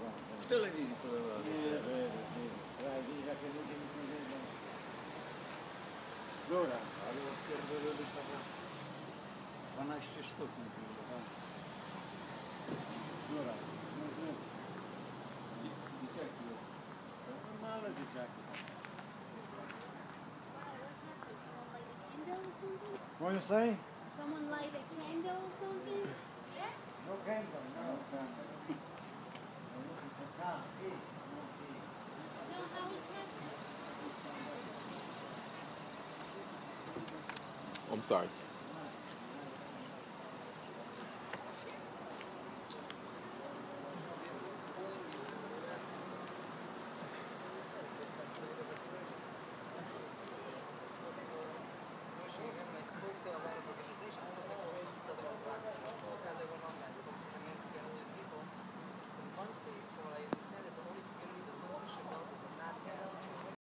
bom, bom. W telewizji podawali. Nie wierzę, nie. Ja takie ludzie nic nie wiedzą. Dobra. Ale odpierdolili chyba 12 sztuk. mówili. Dobra. No, no. Dzieciaki. Normalne dzieciaki. What you say? Someone light a candle or something? Yeah? No candle, no candle. I'm sorry.